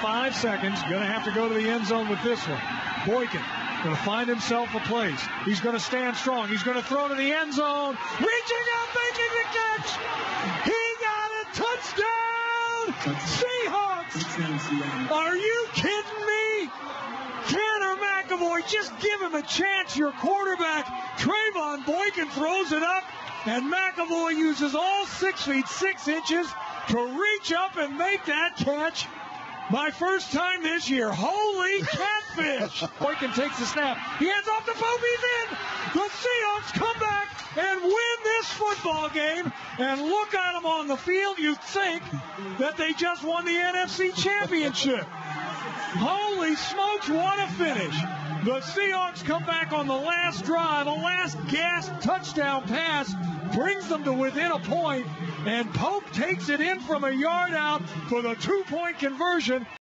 Five seconds. Going to have to go to the end zone with this one. Boykin going to find himself a place. He's going to stand strong. He's going to throw to the end zone. Reaching out, making the catch. He got a touchdown. Seahawks. Are you kidding me? Tanner McEvoy, just give him a chance. Your quarterback, Trevone Boykin, throws it up, and McEvoy uses all six feet six inches to reach up and make that catch. My first time this year. Holy catfish! Boykin takes the snap. He hands off to. He's in. The Seahawks come back and win this football game. And look at them on the field. You'd think that they just won the NFC Championship. Holy smokes, what a finish. The Seahawks come back on the last drive, a last gas touchdown pass brings them to within a point, and Pope takes it in from a yard out for the two point conversion.